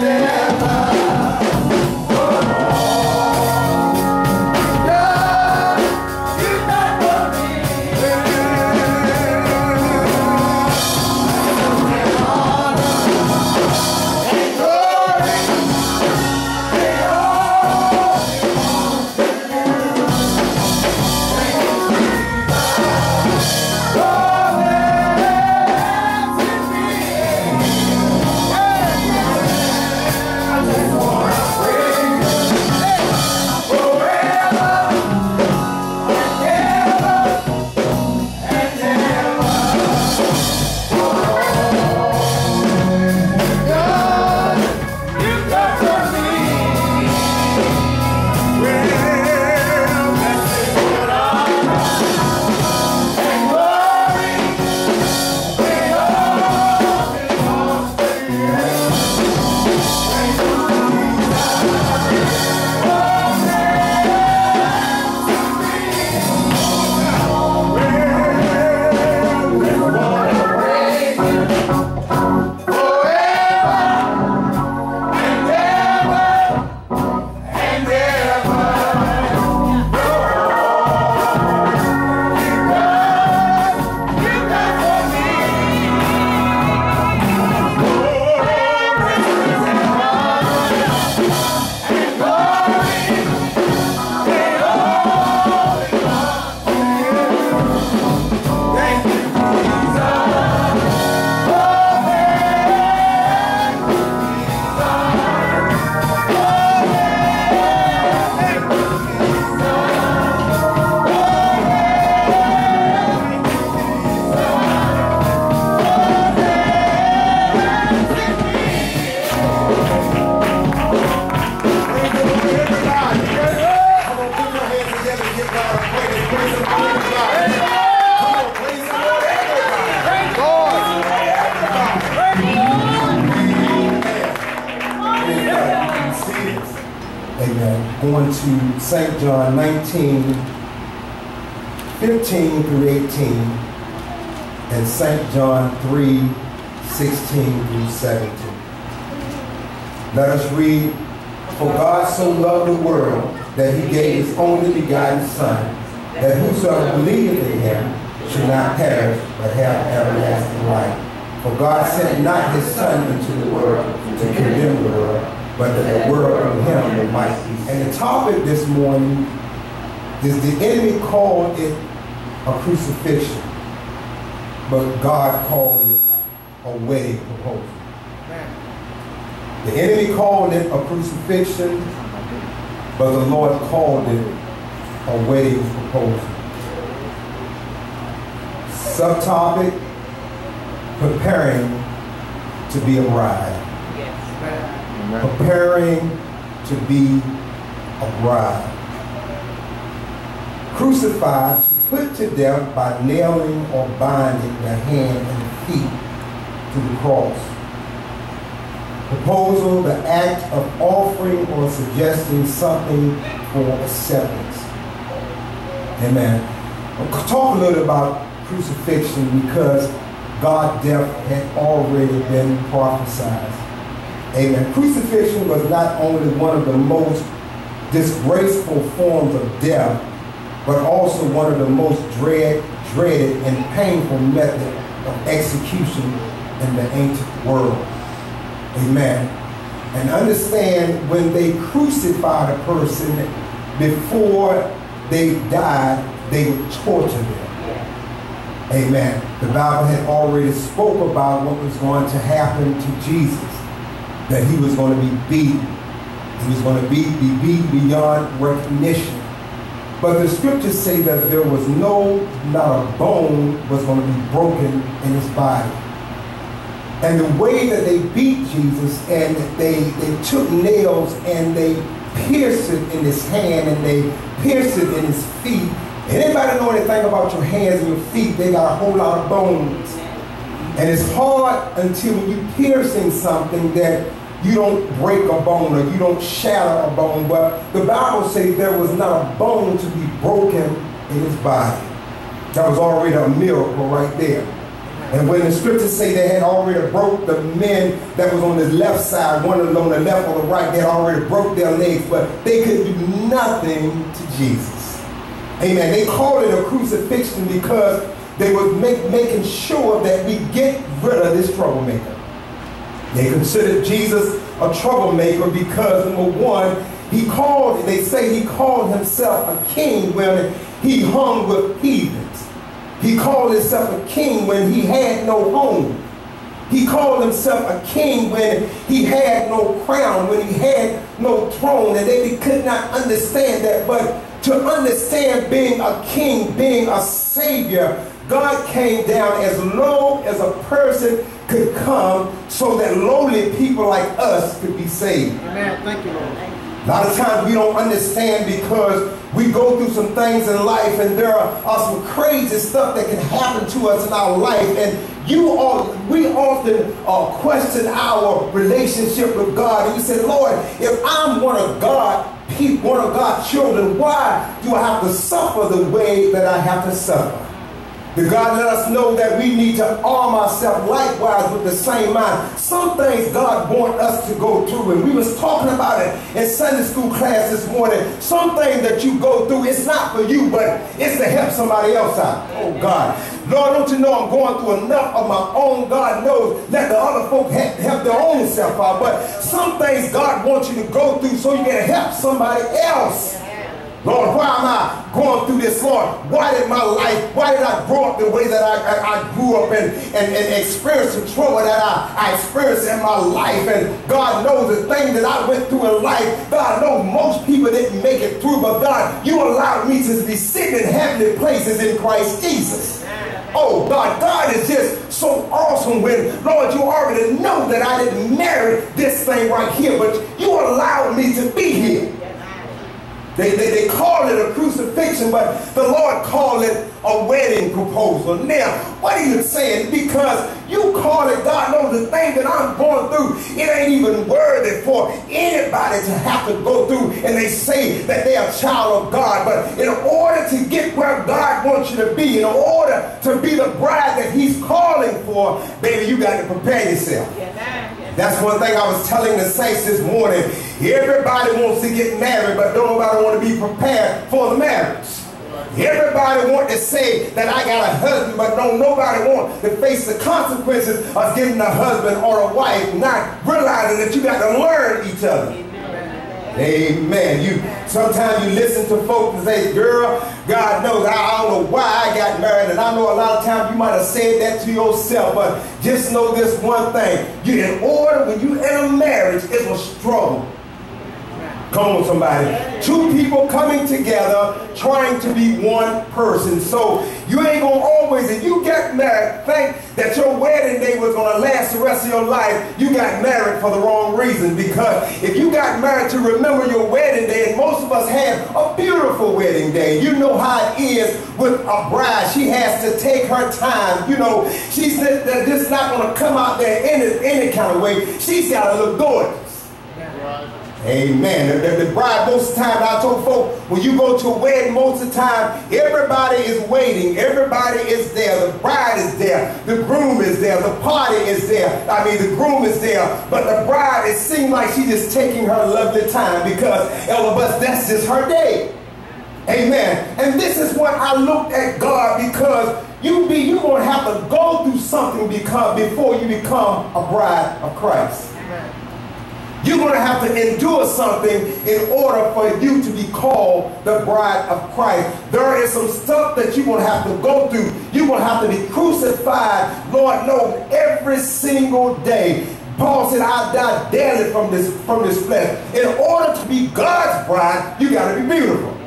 Yeah. Going to St. John 19, 15 through 18, and St. John 3, 16 through 17. Let us read, For God so loved the world that he gave his only begotten Son, that whosoever believeth in him should not perish, but have everlasting life. For God sent not his Son into the world to condemn the world, but that the world through him might be. And the topic this morning is the enemy called it a crucifixion, but God called it a wedding proposal. The enemy called it a crucifixion, but the Lord called it a wedding proposal. Subtopic, preparing to be a bride. Preparing to be a bride. Crucified, to put to death by nailing or binding the hand and feet to the cross. Proposal, the act of offering or suggesting something for acceptance. Amen. I'll talk a little about crucifixion because God's death had already been prophesied. Amen. Crucifixion was not only one of the most disgraceful forms of death, but also one of the most dread, dreaded and painful methods of execution in the ancient world. Amen. And understand when they crucified a person before they died, they would torture them. Amen. The Bible had already spoke about what was going to happen to Jesus, that he was going to be beaten. He was going to be, be beat beyond recognition. But the scriptures say that there was no, not a bone was going to be broken in his body. And the way that they beat Jesus and they, they took nails and they pierced it in his hand and they pierced it in his feet. Anybody know anything about your hands and your feet? They got a whole lot of bones. And it's hard until you piercing something that you don't break a bone or you don't shatter a bone. But the Bible says there was not a bone to be broken in his body. That was already a miracle right there. And when the scriptures say they had already broke the men that was on the left side, one on the left or the right, they had already broke their legs, but they could do nothing to Jesus. Amen. They called it a crucifixion because they were make, making sure that we get rid of this troublemaker. They considered Jesus a troublemaker because, number one, he called, they say he called himself a king when he hung with heathens. He called himself a king when he had no home. He called himself a king when he had no crown, when he had no throne, and they could not understand that. But to understand being a king, being a savior, God came down as low as a person could come so that lowly people like us could be saved. Amen. Thank you, Lord. A lot of times we don't understand because we go through some things in life and there are, are, some crazy stuff that can happen to us in our life and you all we often uh, question our relationship with God and you say Lord if I'm one of God one of God's children why do I have to suffer the way that I have to suffer the God let us know that we need to arm ourselves likewise with the same mind. Some things God wants us to go through, and we was talking about it in Sunday school class this morning. Some things that you go through, it's not for you, but it's to help somebody else out. Oh God. Lord, don't you know I'm going through enough of my own? God knows let the other folk help their own self out. But some things God wants you to go through so you can help somebody else. Lord, why am I going through this, Lord? Why did my life, why did I grow up the way that I, I, I grew up and, and, and experience the trouble that I, I experienced in my life? And God knows the thing that I went through in life. God knows most people didn't make it through, but God, you allowed me to be sitting in heavenly places in Christ Jesus. Oh God, God is just so awesome when, Lord, you already know that I didn't merit this thing right here, but you allowed me to be here. They, they, they call it a crucifixion, but the Lord called it a wedding proposal. Now, what are you saying? Because you call it, God knows the thing that I'm going through, it ain't even worthy for anybody to have to go through. And they say that they are a child of God. But in order to get where God wants you to be, in order to be the bride that he's calling for, baby, you got to prepare yourself. Yeah, that's one thing I was telling the saints this morning. Everybody wants to get married, but don't nobody want to be prepared for the marriage. Everybody want to say that I got a husband, but don't nobody want to face the consequences of getting a husband or a wife, not realizing that you got to learn each other. Amen. You sometimes you listen to folks and say, girl, God knows I, don't know why I got married. And I know a lot of times you might have said that to yourself, but just know this one thing. You in order when you in a marriage, it's a struggle. Come on, somebody. Two people coming together trying to be one person. So you ain't going to always, if you get married, think that your wedding day was going to last the rest of your life. You got married for the wrong reason. Because if you got married to remember your wedding day, and most of us have a beautiful wedding day, you know how it is with a bride. She has to take her time. You know, she said she's just not going to come out there any, any kind of way. She's got to look gorgeous. Amen. The, the, bride, most of the time, I told folk, when you go to a wedding, most of the time, everybody is waiting. Everybody is there. The bride is there. The groom is there. The party is there. I mean, the groom is there. But the bride, it seems like she's just taking her lovely time because, Elder Bus, that's just her day. Amen. And this is what I looked at God because you be you're gonna have to go through something because before you become a bride of Christ. You're going to have to endure something in order for you to be called the bride of Christ. There is some stuff that you're going to have to go through. You're going to have to be crucified, Lord knows, every single day. Paul said, I die daily from this, from this flesh. In order to be God's bride, you got to be beautiful.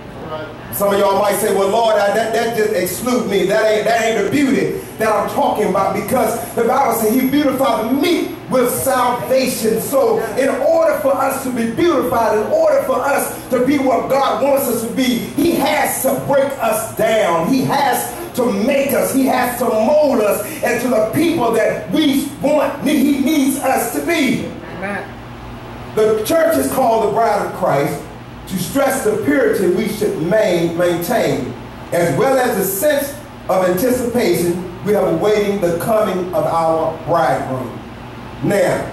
Some of y'all might say, well, Lord, I, that, that just excludes me. That ain't, that ain't the beauty that I'm talking about because the Bible says he beautified me with salvation. So in order for us to be beautified, in order for us to be what God wants us to be, he has to break us down. He has to make us. He has to mold us into the people that we want, he needs us to be. Amen. The church is called the bride of Christ to stress the purity we should main, maintain, as well as the sense of anticipation We are awaiting the coming of our bridegroom. Now,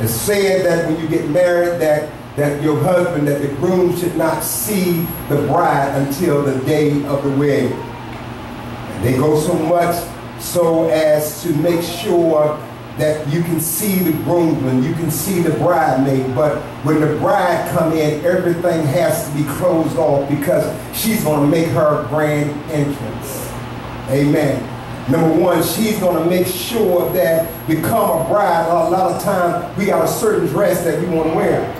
it's said that when you get married, that that your husband, that the groom should not see the bride until the day of the wedding. And they go so much so as to make sure that you can see the groomsman, you can see the bridemaid, but when the bride come in, everything has to be closed off because she's going to make her grand entrance. Amen. Number one, she's going to make sure that become a bride. A lot of times we got a certain dress that we want to wear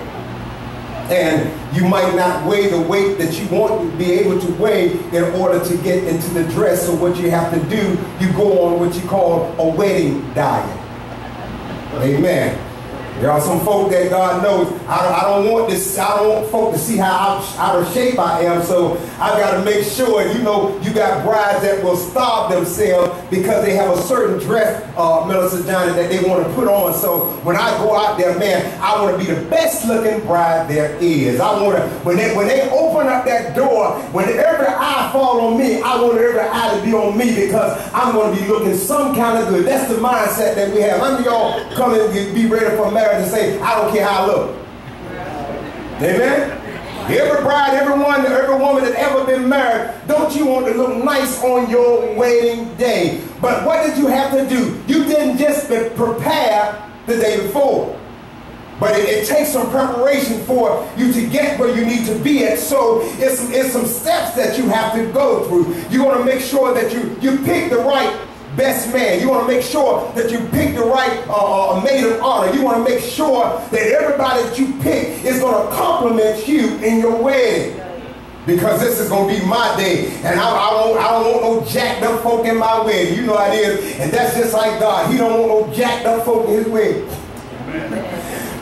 and you might not weigh the weight that you want to be able to weigh in order to get into the dress. So what you have to do, you go on what you call a wedding diet. Amen. There are some folk that God knows, I don't, I don't want this, I don't want folk to see how out, out of shape I am, so I've got to make sure, you know, you got brides that will starve themselves because they have a certain dress, uh, Melissa Johnny, that they want to put on. So when I go out there, man, I want to be the best looking bride there is. I want to, when they, when they open up that door, when every eye fall on me, I want every eye to be on me because I'm going to be looking some kind of good. That's the mindset that we have. Many y'all come and be ready for marriage? And say, I don't care how I look. Amen? Every bride, everyone, every woman that ever been married, don't you want to look nice on your wedding day? But what did you have to do? You didn't just prepare the day before. But it, it, takes some preparation for you to get where you need to be at. So it's, it's some steps that you have to go through. You want to make sure that you, you pick the right best man. You want to make sure that you pick the right uh, uh, maid of honor. You want to make sure that everybody that you pick is going to compliment you in your wedding. Because this is going to be my day. And I, I, don't, I don't want no jacked up folk in my wedding. You know how it is. And that's just like God. He don't want no jacked up folk in his wedding.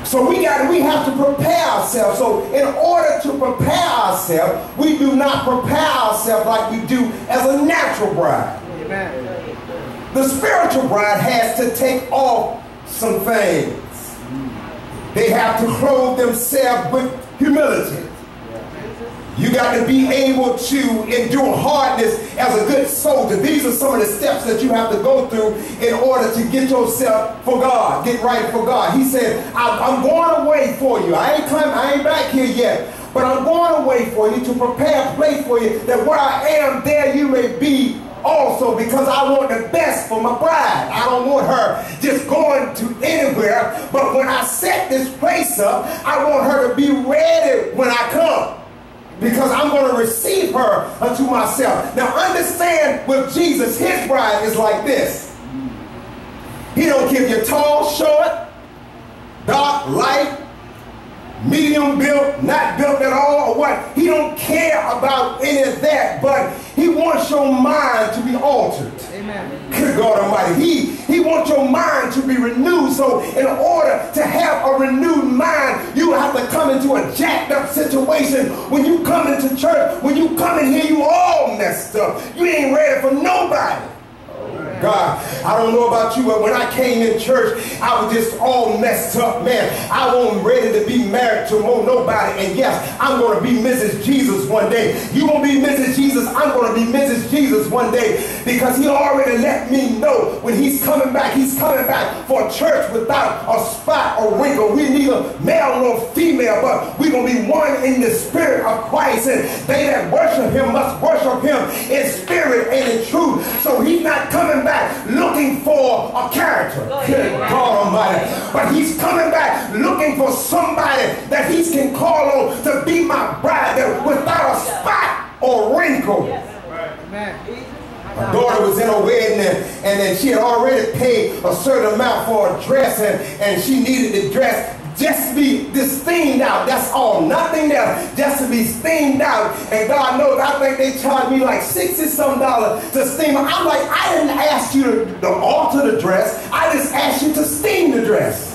So we got we have to prepare ourselves. So in order to prepare ourselves, we do not prepare ourselves like we do as a natural bride. Amen. The spiritual bride has to take off some things. They have to clothe themselves with humility. You got to be able to endure hardness as a good soldier. These are some of the steps that you have to go through in order to get yourself for God, get right for God. He said, I'm going away for you. I ain't coming, I ain't back here yet, but I'm going away for you to prepare a place for you that where I am, there you may be also because I want the best for my bride. I don't want her just going to anywhere, but when I set this place up, I want her to be ready when I come. Because I'm going to receive her unto myself. Now understand with Jesus, his bride is like this. He don't give you tall, short, dark, light, medium built, not built at all, or what. He don't care about any of that, but he wants your mind to be altered. Amen. Good God Almighty. He, he wants your mind to be renewed. So in order to have a renewed mind, you have to come into a jacked up situation. When you come into church, when you come in here, you all messed up. You ain't ready for nobody. God. I don't know about you, but when I came in church, I was just all messed up, man. I wasn't ready to be married to more nobody. And yes, I'm going to be Mrs. Jesus one day. You to be Mrs. Jesus, I'm going to be Mrs. Jesus one day because he already let me know when he's coming back, he's coming back for a church without a spot or wrinkle. We neither male nor female, but we're going to be one in the spirit of Christ. And they that worship him must worship him in spirit and in truth. So he's not coming back back looking for a character. Good God Almighty. But he's coming back looking for somebody that he can call on to be my bride without a spot or wrinkle. My daughter was in a wedding and, and then she had already paid a certain amount for a dress and, and she needed the dress just be this steamed out. That's all. Nothing else. Just to be steamed out. And God knows, I think they charged me like 60 some dollars to steam. I'm like, I didn't ask you to alter the dress. I just asked you to steam the dress.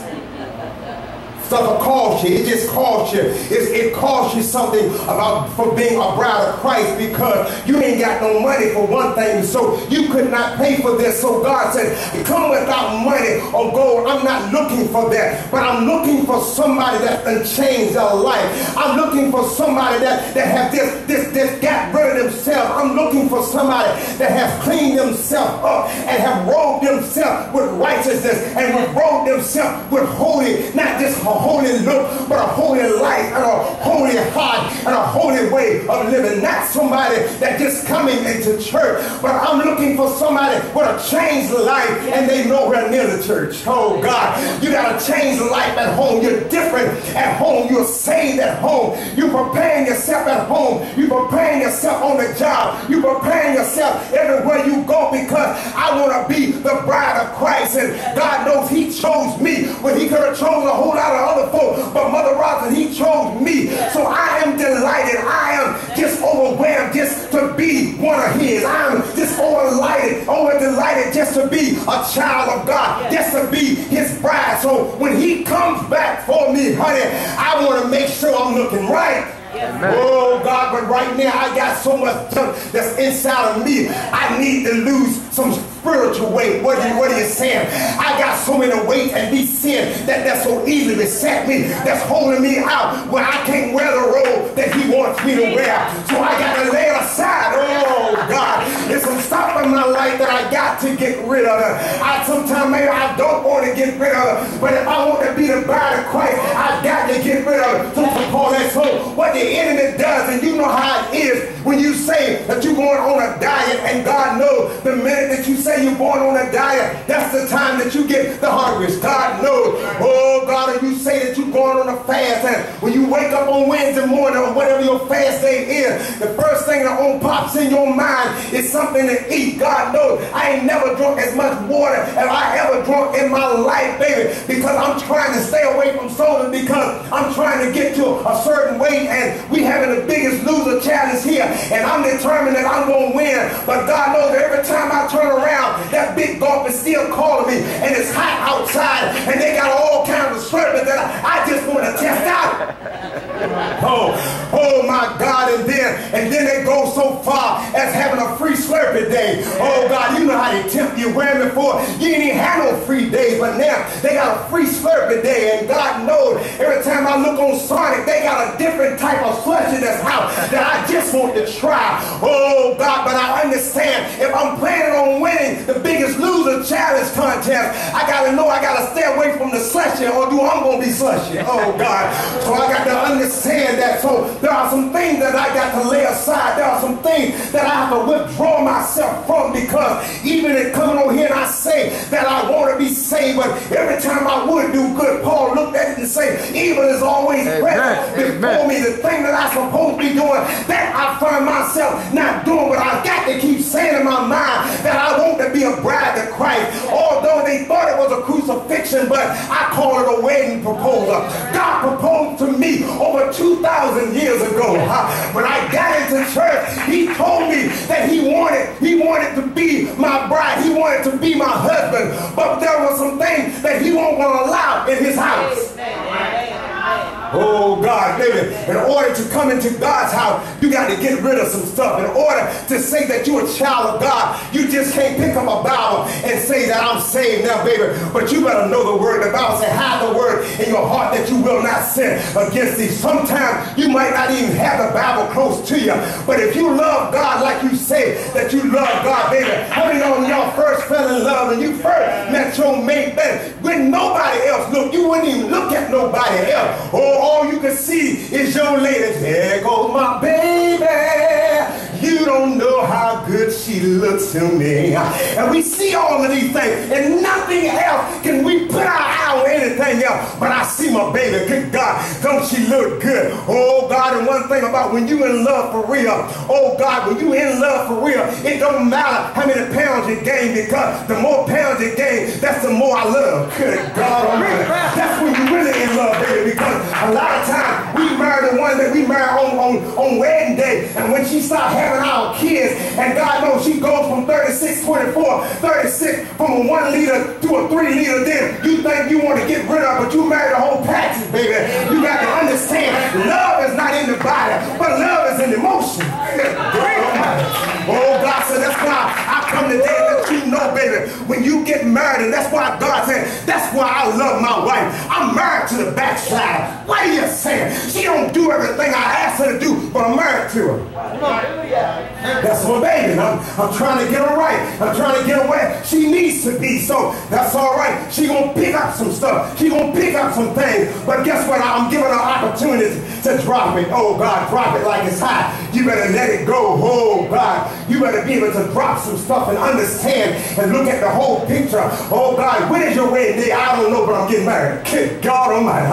Stuff will cost you. It just costs you. It's, it costs you something about for being a bride of Christ because you ain't got no money for one thing. So you could not pay for this. So God said, come without money or gold. I'm not looking for that. But I'm looking for somebody that can change their life. I'm looking for somebody that, that have this, this, this got rid of themselves. I'm looking for somebody that has cleaned themselves up and have robed themselves with righteousness and have robed themselves with holy, not just a holy look, but a holy life and a holy heart and a holy way of living. Not somebody that just coming into church, but I'm looking for somebody with a changed life and they nowhere near the church. Oh God, you got a changed life at home. You're different at home. You're saved at home. You're preparing yourself at home. You're preparing yourself on the job. You're preparing yourself everywhere you go because I want to be the bride of Christ. And God knows he chose me when he could have chosen a whole lot of other folks. But Mother Rosa, he chose me. So I am delighted. I am just overwhelmed just to be one of his. I'm just overlighted, over delighted just to be a child of God, just to be his bride. So when he comes back for me, honey, I want to make sure I'm looking right. Amen. Oh God, but right now I got so much junk that's inside of me. I need to lose some spiritual weight. What are you, what are you saying? I got so many weights and these sins that that's so easily beset me, that's holding me out where I can't wear the robe that he wants me to wear. So I got to lay aside. Oh God, there's some stuff in my life that I got to get rid of. I sometimes maybe I don't want to get rid of it, but if I want to be the bride of Christ, I got to get rid of it. So Paul that's so what the enemy does, and you know how it is when you say that you're going on a diet, and God knows the minute that you say you're going on a diet, that's the time that you get the hungriest. God knows. Oh God, if you say that you're going on a fast, and when you wake up on Wednesday morning or whatever your fast day is, the first thing that on pops in your mind is something to eat. God knows I ain't never drunk as much water as I ever drunk in my life, baby, because I'm trying to stay away from soda because I'm trying to get to a certain weight and we having the biggest loser challenge here and I'm determined that I'm going to win. But God knows that every time I turn around, that big gulp is still calling me and it's hot outside and they got all kinds of serpents that I, I just want to test out. Oh, oh my God. And then, and then they go so far as having a free Slurpee day. Oh God, you know how they tempt you where before. You didn't even have no free days, but now they got a free Slurpee day. And God knows every time I look on Sonic, they got a different type of slush in this house that I just want to try. Oh God, but I understand if I'm planning on winning the biggest loser challenge contest, I gotta know I gotta stay away from the slushy or do I'm gonna be slushy. Oh God. So I got to understand that. So there are some things that I got to lay aside. There are some things that I have to withdraw myself from because even in coming on here and I say that I want to be saved, but every time I would do good, Paul looked at it and said, evil is always present before me. The thing that I'm supposed to be doing, that I find myself not doing, what I got to keep saying in my mind that I want to be a bride to Christ. Although they thought it was a crucifixion, but I call it a wedding proposal. God proposed to me over 2,000 years ago. When I got into church, he told me that he wanted, he wanted to be my bride. He wanted to be my husband. But there were some things that he won't want to allow in his house. Amen. Oh God, baby, in order to come into God's house, you got to get rid of some stuff. In order to say that you're a child of God, you just can't pick up a Bible and say that I'm saved now, baby. But you better know the word. The Bible says, hide the word in your heart that you will not sin against thee. Sometimes you might not even have the Bible close to you. But if you love God like you say that you love God, baby, how many of y'all first fell in love and you first met your mate, baby, when nobody else looked, you wouldn't even look at nobody else. Oh, all you can see is your lady. There goes my baby. You don't know how good she looks to me. And we see all of these things, and nothing else can we put our eye on anything else. But I see my baby. Good God, don't she look good? Oh God, and one thing about when you in love for real, oh God, when you in love for real, it don't matter how many pounds you gain because the more pounds you gain, that's the more I love. Good God, that's when you really in love, baby, because a lot of times marry the one that we married on, on, on wedding day, and when she start having our kids. And God knows she goes from 36, 24, 36, from a one liter to a three liter. Then you think you want to get rid of, but you married a whole pack baby. You got to understand, love is not in the body, but love is in emotion. Oh, God said, that's why I come today and let you know, baby, when you get married, and that's why God said, that's why I love my wife. I'm married to the backslider. What are you saying? She don't do everything I asked her to do, but I'm married to her. That's my baby. I'm, I'm trying to get her right. I'm trying to get her where she needs to be. So that's all right. She gonna pick up some stuff. She gonna pick up some things. But guess what? I'm giving her opportunities to drop it. Oh God, drop it like it's hot. You better let it go. Oh God, you better be able to drop some stuff and understand and look at the whole picture. Oh God, when is your wedding day? I don't know, but I'm getting married. God Almighty.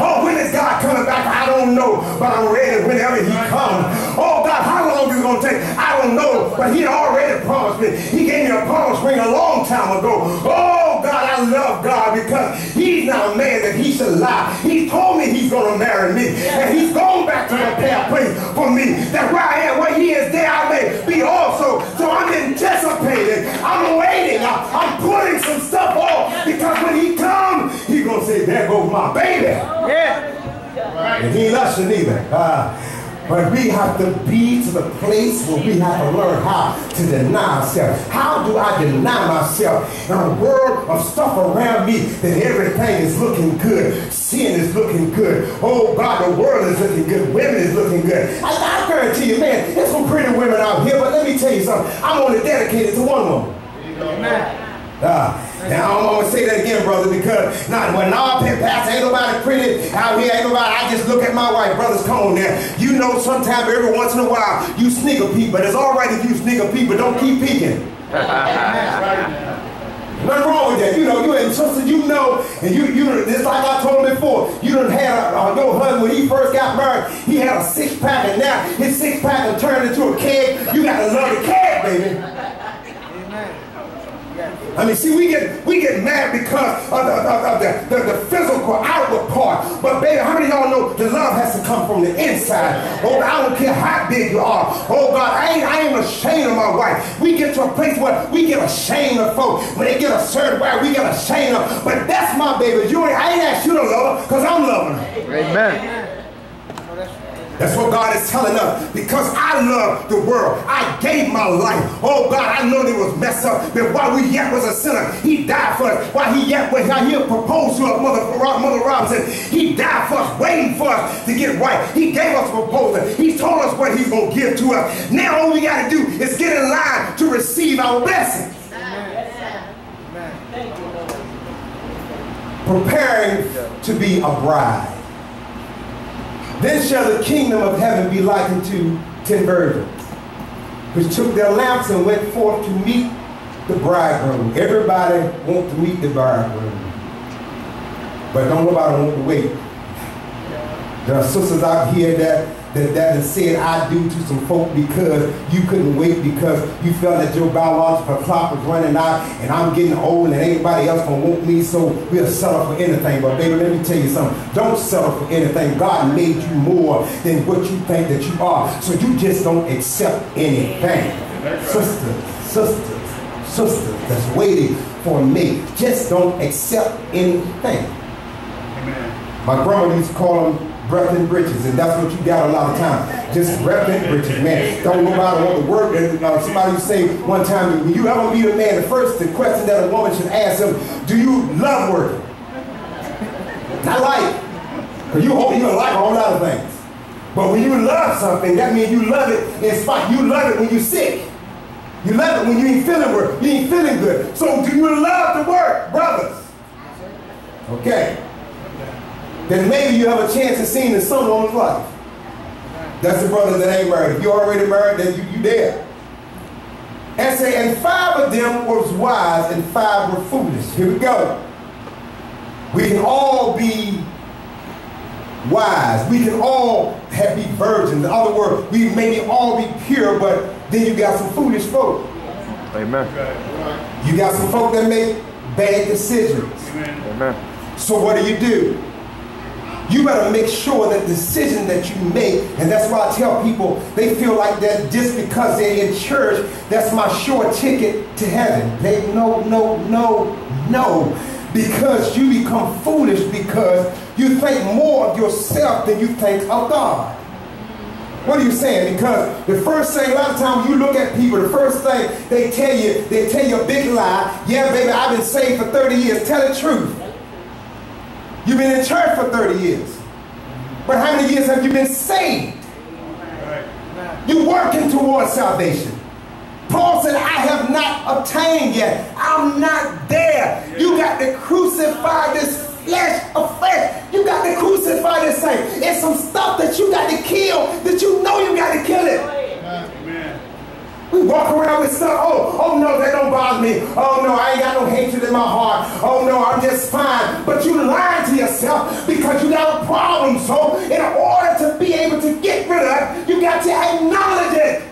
Oh, when is God coming back? I don't know, but I'm ready whenever He comes. Oh God, how long is it gonna take? I don't know, but He already promised me. He gave me a promise ring a long time ago. Oh God, I love God because He's not a man that He should lie. He told me He's gonna marry me, and he's going back to prepare a place for me. That where I am, where He is, there I may be also. So I'm anticipating. I'm waiting. I'm putting some stuff off because when He comes, He's gonna say, "There goes my baby." Yeah. And he ain't usher neither. Uh, but we have to be to the place where we have to learn how to deny ourselves. How do I deny myself in a world of stuff around me that everything is looking good? Sin is looking good. Oh God, the world is looking good. Women is looking good. I, I guarantee you, man, there's some pretty women out here, but let me tell you something. I'm only dedicated to one woman. Amen. Uh, now I'm gonna say that again, brother, because not when pit pastor ain't nobody pretty out here, ain't nobody. I just look at my wife, brothers. cone on now. You know, sometime every once in a while you sneak a peek, but it's all right if you sneak a peek, but don't keep peeking. Nothing wrong with that. You know, you and sister, you know, and you, you, just like I told him before, you done had a, a your husband when he first got married, he had a six pack, and now his six pack turned into a keg. You got to love the keg, baby. I mean, see, we get we get mad because of the, of, the, the, the, physical outward part. But baby, how many y'all know the love has to come from the inside? Oh, I don't care how big you are. Oh God, I ain't I ain't ashamed of my wife. We get to a place where we get ashamed of folks. When they get a certain way, we get ashamed of. But that's my baby. You ain't, I ain't asked you to love her because I'm loving her. Amen. That's what God is telling us. Because I love the world. I gave my life. Oh God, I know they was messed up. But while we yet was a sinner, he died for us. While he yet was he proposed to us, Mother, Mother Robinson, he died for us, waiting for us to get right. He gave us a proposal. He told us what he's going to give to us. Now all we got to do is get in line to receive our blessings. Preparing to be a bride. Then shall the kingdom of heaven be likened to ten virgins, which took their lamps and went forth to meet the bridegroom. Everybody want to meet the bridegroom. But don't nobody want to wait. There are sisters out here that that that has said I do to some folk because you couldn't wait because you felt that your biological clock was running out and I'm getting old and anybody else gonna want me so we'll settle for anything. But baby, let me tell you something. Don't settle for anything. God made you more than what you think that you are. So you just don't accept anything. Sisters, sisters, sisters that's waiting for me. Just don't accept anything. Amen. My grandma used to call them repping britches, and that's what you got a lot of times. Just repping britches, man. Don't nobody want to work. And uh, somebody say one time, when you ever meet a man, the first the question that a woman should ask him, do you love working? Not like. Because you, you like a whole lot of things. But when you love something, that means you love it in spite. You love it when you're sick. You love it when you ain't feeling work. You ain't feeling good. So do you love the work, brothers? Okay then maybe you have a chance of seeing the someone's life. That's the brother that ain't married. If you already married, then you, you there. And say, and five of them was wise and five were foolish. Here we go. We can all be wise. We can all have be virgins. In other words, we maybe all be pure, but then you got some foolish folk. Amen. You got some folk that make bad decisions. Amen. So what do you do? You better make sure that decision that you make, and that's why I tell people they feel like that just because they're in church, that's my short ticket to heaven. They no, no, no, no. because you become foolish because you think more of yourself than you think of God. What are you saying? Because the first thing, a lot of times you look at people, the first thing they tell you, they tell you a big lie. Yeah, baby, I've been saved for 30 years. Tell the truth. You've been in church for 30 years. But how many years have you been saved? You're working towards salvation. Paul said, I have not obtained yet. I'm not there. You got to crucify this flesh of flesh. You got to crucify this thing. It's some stuff that you got to kill that you know you got to kill it. We walk around with stuff. Oh, oh no, that don't bother me. Oh no, I ain't got no hatred in my heart. Oh no, I'm just fine. But you lying to yourself because you got a problem. So in order to be able to get rid of it, you got to acknowledge it.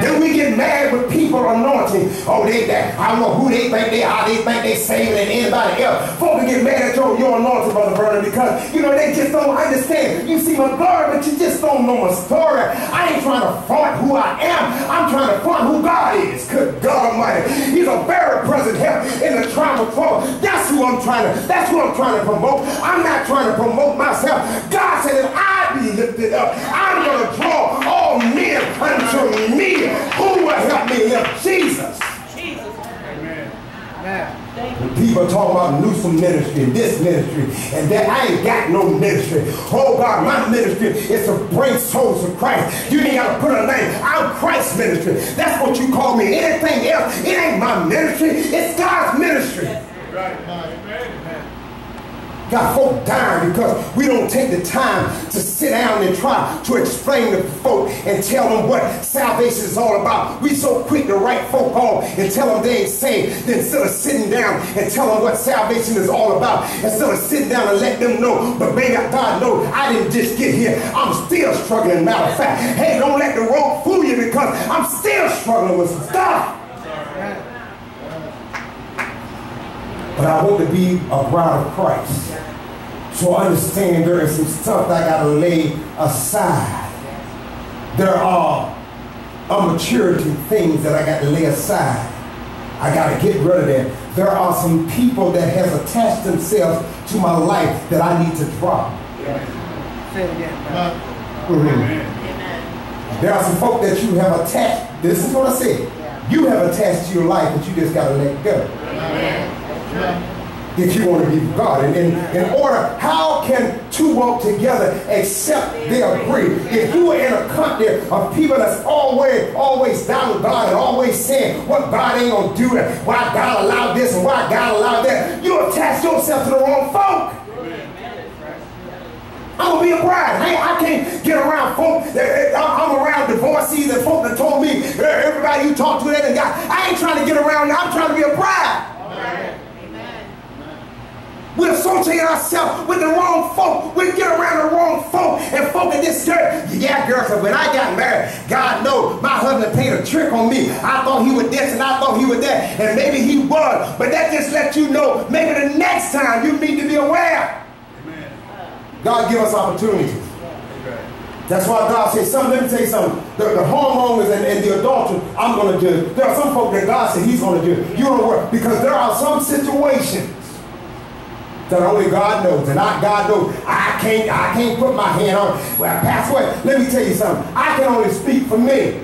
Then we get mad with people anointing. Oh, they that I don't know who they think they are. They think they're saving than anybody else. Folks get mad at your, your anointing, Brother Vernon, because you know they just don't understand. You see my glory, but you just don't know my story. I ain't trying to front who I am. I'm trying to front who God is. Good God Almighty. He's a very present help in the time of trouble. That's who I'm trying to, that's who I'm trying to promote. I'm not trying to promote myself. God said if I be lifted up, I'm going to draw all men unto me. Who will help me lift Jesus? Jesus. Amen. When people talk about Newsome ministry, this ministry, and that I ain't got no ministry. Oh God, my ministry is to bring souls to Christ. You ain't got to put a name. I'm Christ's ministry. That's what you call me. Anything else, it ain't my ministry. It's God's ministry. Right. Got folk dying because we don't take the time to sit down and try to explain to folk and tell them what salvation is all about. We so quick to write folk off and tell them they ain't saved instead of sitting down and tell them what salvation is all about. Instead of sitting down and let them know, but maybe God knows I didn't just get here. I'm still struggling. Matter of fact, hey, don't let the road fool you because I'm still struggling with stuff. But I want to be a bride of Christ. So I understand there is some stuff I got to lay aside. There are immaturity things that I got to lay aside. I got to get rid of them. There are some people that has attached themselves to my life that I need to drop. There are some folk that you have attached. This is what I said. You have attached to your life, that you just got to let go. Amen if you want to be God. And in, in order, how can two walk together except they agree? If you are in a company of people that's always, always doubting God and always saying what God ain't gonna do that, why God allowed this and why God allowed that, you attach yourself to the wrong folk. I'm gonna be a bride. I, I can't get around folk. I'm around divorcees and folk that told me everybody you talk to that and. I ain't trying to get around. I'm trying to be a bride. We associate ourselves with the wrong folk. We get around the wrong folk. And folk in this church, yeah, girl, when I got married, God knows my husband played a trick on me. I thought he was this and I thought he was that. And maybe he was. But that just lets you know maybe the next time you need to be aware. Amen. God give us opportunities. That's why God says, son, let me tell you something. The, the hormones and, and the adultery, I'm going to do. There are some folk that God said he's going to do. You don't work. Because there are some situations that only God knows. And I, God knows I can't, I can't put my hand on. Well, Pastor, what? let me tell you something. I can only speak for me.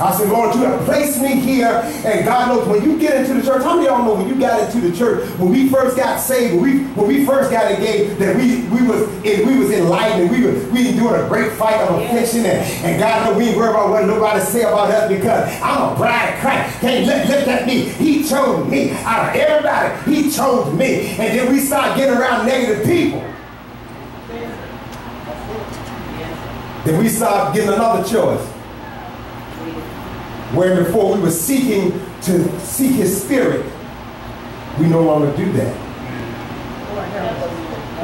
I said, Lord, you have placed me here, and God knows when you get into the church. How many of y'all know when you got into the church, when we first got saved, when we when we first got engaged, that we we was in, we was enlightened, we were we doing a great fight of affliction, and, and God knows we ain't worried about what nobody say about us because I'm a bride of Christ. Can't look, look at me. He chose me out of everybody. He chose me, and then we start getting around negative people. Then we start getting another choice. Where before we were seeking to seek his spirit, we no longer do that.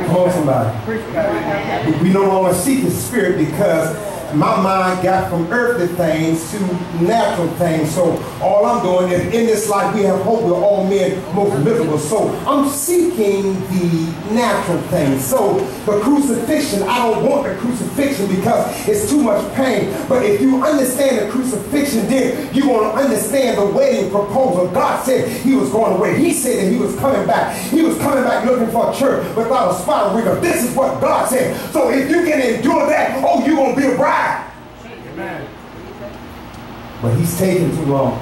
Come on, somebody. We no longer seek his spirit because my mind got from earthly things to natural things. So all I'm doing is in this life we have hope. We're all men most miserable. So I'm seeking the natural things. So the crucifixion, I don't want the crucifixion because it's too much pain. But if you understand the crucifixion, then you're going to understand the wedding proposal. God said he was going away. He said that he was coming back. He was coming back looking for a church without a spot wrinkle. This is what God said. So if you can endure that, oh, you're going to be a bride. Amen. But he's taking too long.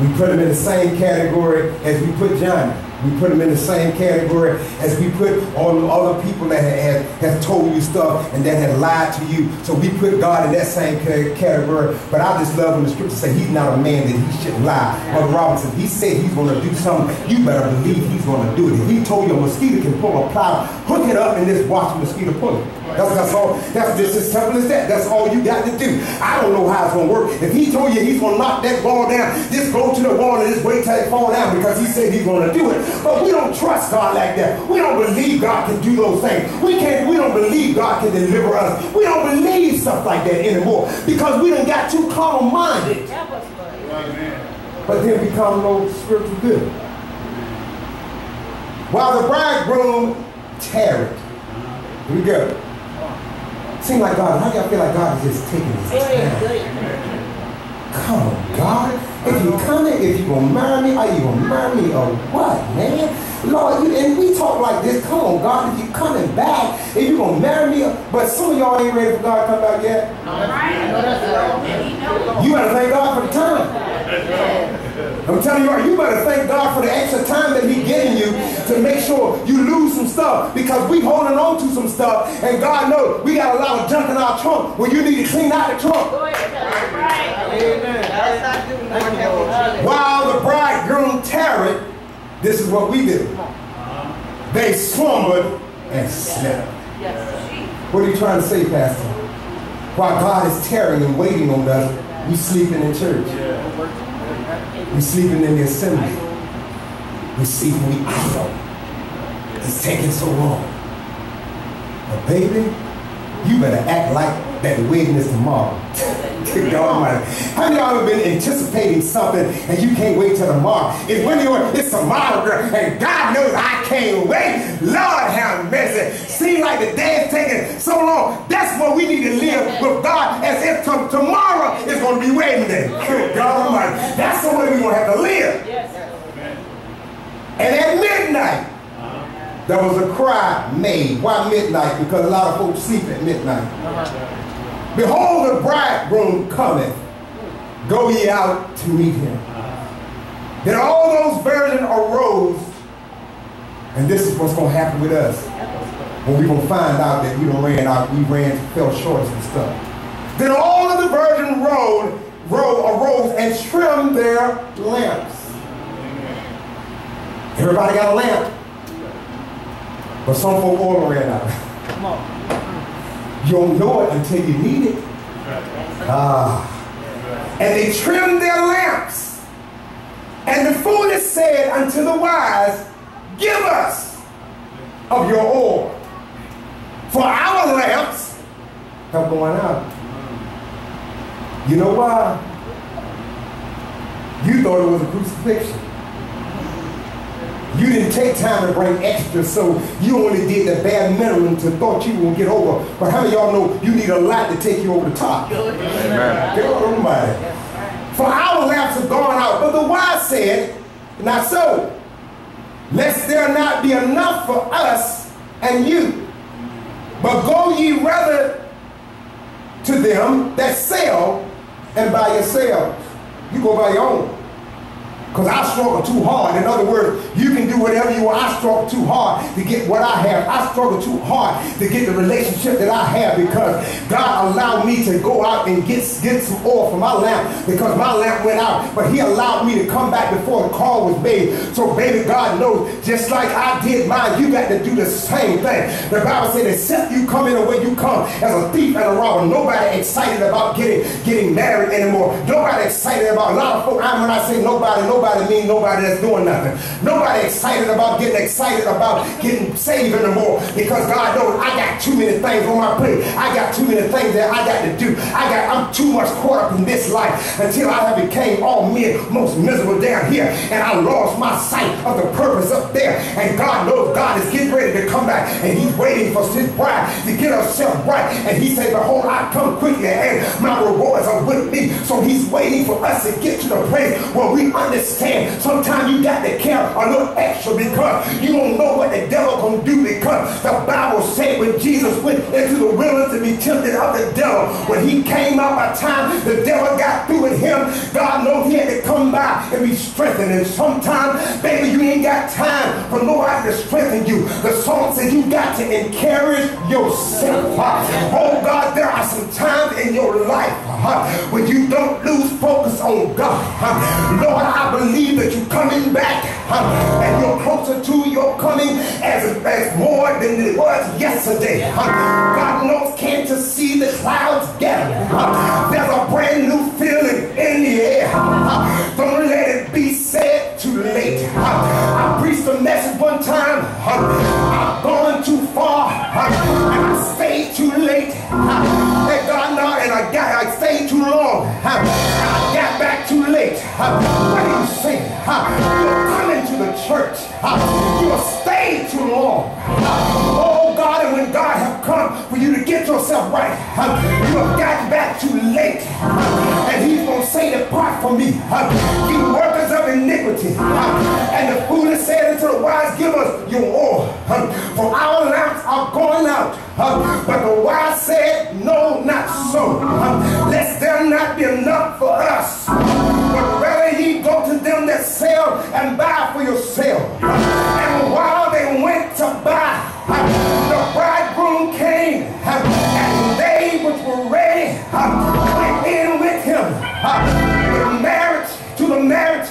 We put him in the same category as we put Johnny. We put him in the same category as we put all the other people that have, have told you stuff and that have lied to you. So we put God in that same category. But I just love when the scripture say he's not a man that he shouldn't lie. Brother Robinson, he said he's going to do something. You better believe he's going to do it. If he told you a mosquito can pull a plow, hook it up and just watch mosquito pull it. That's, that's all. That's just as simple as that. That's all you got to do. I don't know how it's going to work. If he told you he's going to knock that ball down, just go to the wall and just wait till it fall down because he said he's going to do it. But we don't trust God like that. We don't believe God can do those things. We can't, we don't believe God can deliver us. We don't believe stuff like that anymore because we done got too carnal-minded. But then become no spiritual good. While the bridegroom tarried. Here we go. Seem like God, how y'all feel like God is just taking his time? Come on, God. If you coming, if you gonna marry me, are you gonna marry me or what, man? Lord, you, and we talk like this. Come on, God, if you coming back, if you gonna marry me, but some of y'all ain't ready for God to come back yet. You better thank God for the time. I'm telling you, you better thank God for the extra time that He giving you to make sure you lose some stuff because we holding on to some stuff, and God knows we got a lot of junk in our trunk when you need to clean out the trunk. While the bridegroom tarried, this is what we do. They slumbered and slept. What are you trying to say, Pastor? While God is tarrying and waiting on us, we sleeping in church. We sleeping in the assembly. We sleeping, we idle. It's taking so long. But baby, you better act like that wedding is tomorrow. Good God How many y'all ever been anticipating something and you can't wait till tomorrow? It's when you're, it's tomorrow, girl, and God knows I can't wait. Lord have mercy. Seems like the day is taking so long. That's what we need to live with God as if tomorrow is going to be waiting day. Good God Almighty. That's the way we're going to have to live. And at midnight, there was a cry made. Why midnight? Because a lot of folks sleep at midnight. Behold, the bridegroom cometh. Go ye out to meet him. Then all those virgins arose. And this is what's going to happen with us. When we're going to find out that we don't ran out, we ran, fell short of some stuff. Then all of the virgins rose, rose, arose and trimmed their lamps. Everybody got a lamp. But some folk oil ran out. Come on. You don't know it until you need it. Ah. And they trimmed their lamps. And the foolish said unto the wise, Give us of your oil. For our lamps have gone out. You know why? You thought it was a crucifixion. You didn't take time to bring extra, so you only did the bare minimum to thought you were to get over. But how many y'all know you need a lot to take you over the top? Amen. For our lamps have gone out. But the wise said, not so. Lest there not be enough for us and you. But go ye rather to them that sell and buy yourselves. You go buy your own. Because I struggle too hard. In other words, you can do whatever you want. I struggle too hard to get what I have. I struggle too hard to get the relationship that I have because God allowed me to go out and get, get some oil for my lamp because my lamp went out. But he allowed me to come back before the call was made. So baby, God knows, just like I did mine, you got to do the same thing. The Bible said, except you come in the way you come as a thief and a robber. Nobody excited about getting, getting married anymore. Nobody excited about, a lot of folks, I, when I say nobody, nobody mean nobody that's doing nothing. Nobody excited excited about getting excited about getting saved anymore because God knows I got too many things on my plate. I got too many things that I got to do. I got I'm too much caught up in this life until I have became all men most miserable down here and I lost my sight of the purpose up there. And God knows God is getting ready to come back and he's waiting for his bride to get herself right. And he said, behold, I come quickly and my rewards are with me. So he's waiting for us to get to the place where we understand sometimes you got to care a little extra because you don't know what the devil gonna do because the Bible said when Jesus went into the wilderness to be tempted of the devil, when he came out by time the devil got through with him, God knows he had to come by and be strengthened. And sometimes, baby, you ain't got time for nobody to strengthen you. The song says you got to encourage yourself. Oh God, there are some times in your life uh, when you don't lose focus on God. Lord, I believe that you're coming back and you're closer to your coming as, as more than it was yesterday. God knows, can't you see the clouds gathering? There's a brand new feeling in the air. Don't let it be said too late. I preached a message one time. I've gone too far and I stayed too late. And God, now, and I I stayed too long. I back What are you coming to the church. Ah, you have stayed too long. Ah, oh God, and when God have come for you to get yourself right, ah, you have gotten back too late. And he's going to say, depart from me. You workers of iniquity. And the foolish said unto the wise, give us your oil. For our lamps are going out. But the wise said, no, not so. Lest there not be enough for us. But rather sell and buy for yourself. And while they went to buy, the bridegroom came, and they which were ready went in with him. The marriage to the marriage,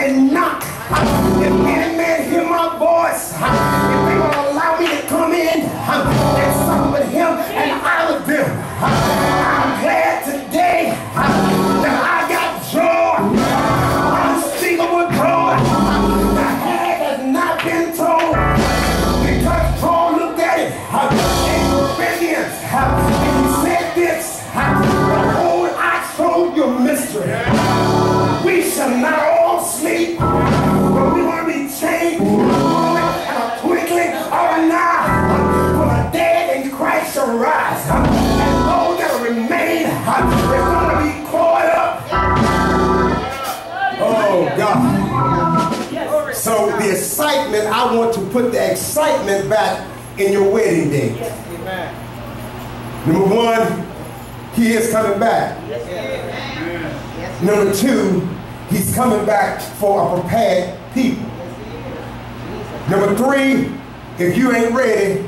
and knock. If any man hear my voice, if they will allow me to come in and sup with him and put the excitement back in your wedding day. Number one, he is coming back. Number two, he's coming back for a prepared people. Number three, if you ain't ready,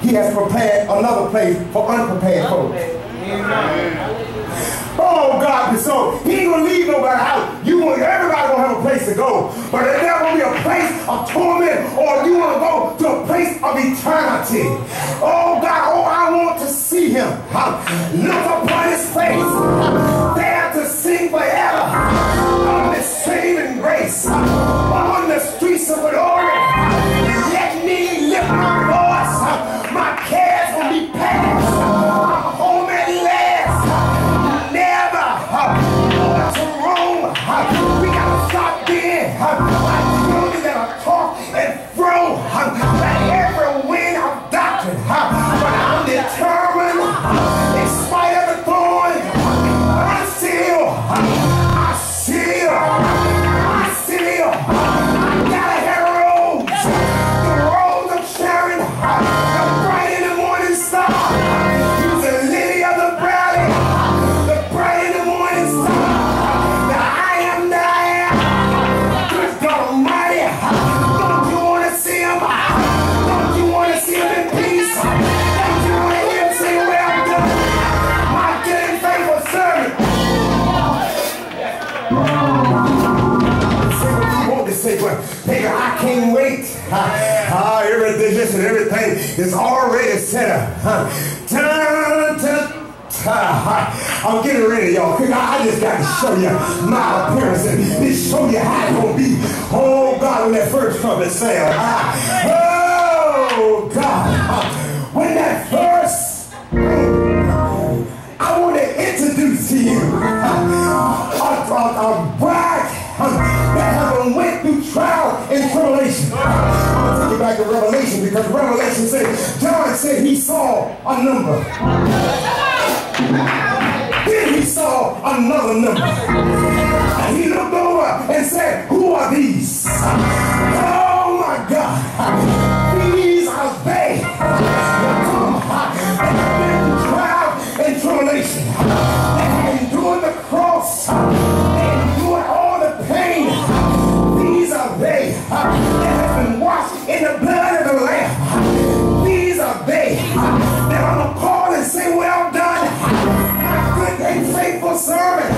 he has prepared another place for unprepared folks. Oh God, so he ain't gonna leave nobody out. You want everybody gonna have a place to go. But there's never gonna be a place of torment or you wanna go to a place of eternity. Oh God, oh I want to see him. Look upon his face. There to sing forever. On this saving grace. On the streets of glory. Ah, everything, listen, everything is already set up. Huh? I'm getting ready, y'all. I just got to show you my appearance and just show you how it's going to be. Oh, God, when that first trumpet sound. Oh, God. When that first, I want to introduce to you a, a, a bride trial and tribulation. You back to Revelation because Revelation said, John said he saw a number. Then he saw another number. And he looked over and said, Who are these? Oh my God. These are they and trial and tribulation. Have endured the cross. And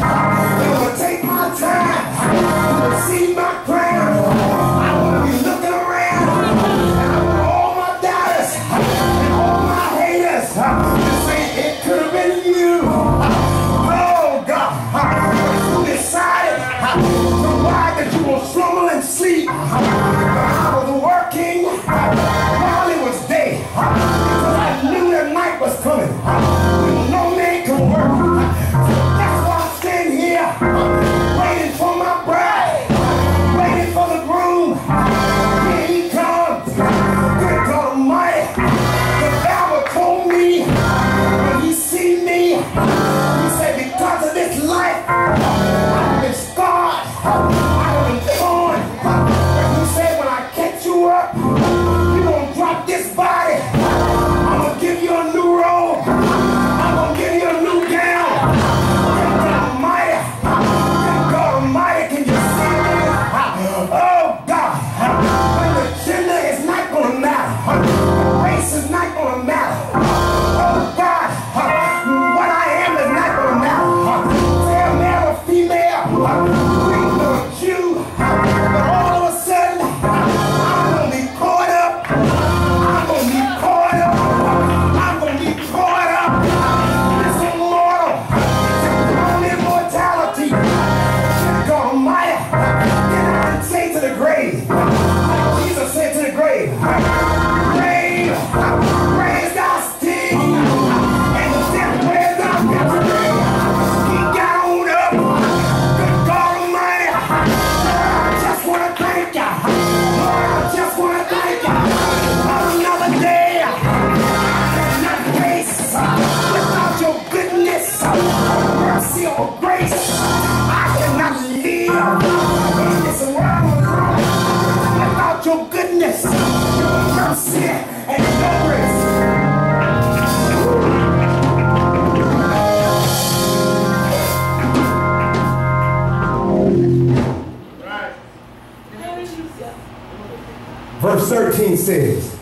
says,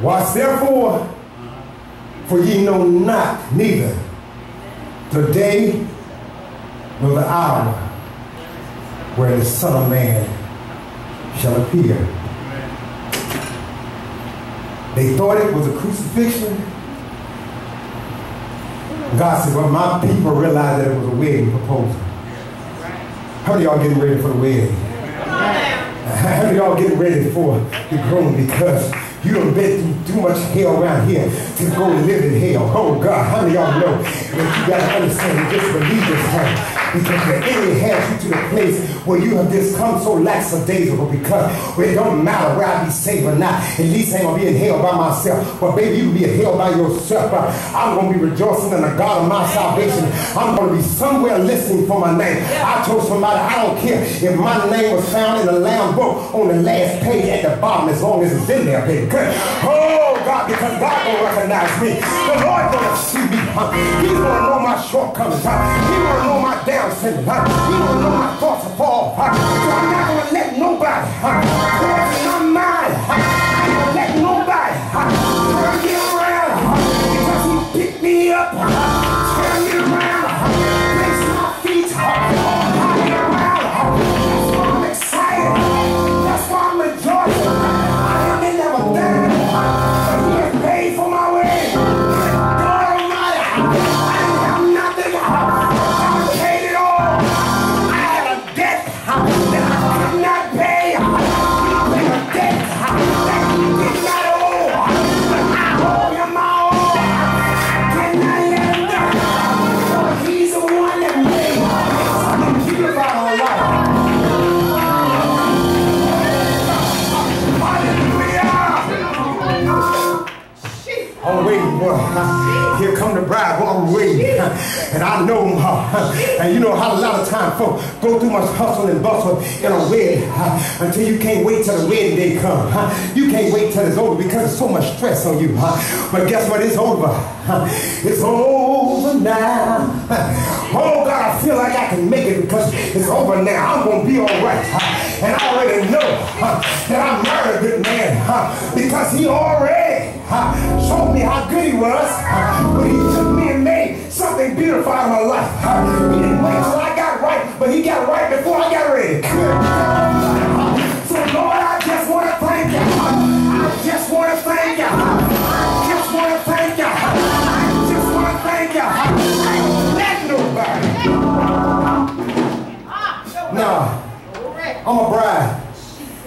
Watch therefore, for ye know not neither the day nor the hour where the Son of Man shall appear. They thought it was a crucifixion. God said, well, my people realized that it was a wedding proposal. How are y'all getting ready for the wedding? Of y'all getting ready for the groom because you done been through too much hell around here to go live in hell. Oh God, how of y'all know that you gotta understand that just believe this time because the enemy has you to the place where you have just come so lackadaisical because well, it don't matter where I be saved or not. At least I ain't gonna be in hell by myself. But baby, you can be in hell by yourself. I'm gonna be rejoicing in the God of my salvation. I'm gonna be somewhere listening for my name. I told somebody I don't care if my name was found in the Lamb book on the last page at the bottom as long as it's in there, baby. Good. Oh God, because God gonna recognize me. The Lord gonna see me. Huh? He's gonna know my shortcomings. Huh? He gonna know my down sinning. Huh? He gonna know my thoughts of fall. Huh? So I'm not gonna let nobody huh? poison my mind. Huh? I'm waiting, and I know them. And you know how a lot of time folks go through much hustle and bustle in a wedding uh, until you can't wait till the wedding day come. Uh, you can't wait till it's over because there's so much stress on you. But guess what? It's over. It's over now. Oh God, I feel like I can make it because it's over now. I'm going to be all right. And I already know that I married a good man because he already showed me how good he was. But he took me and made something beautiful out of my life. He didn't wait till I got right, but he got right before I got ready. So Lord, I just want to thank you. I just want to thank you. I just want to thank you. I just want to thank you. I don't let nobody. Ah, nah, I'm a bride.